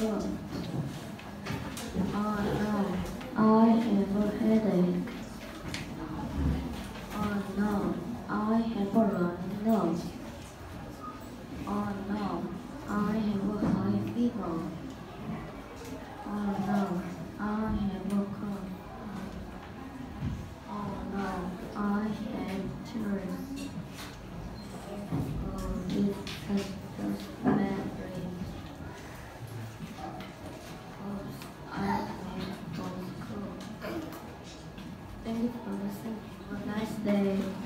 Oh, no, I have a headache. Thank you for listening. Have a nice day.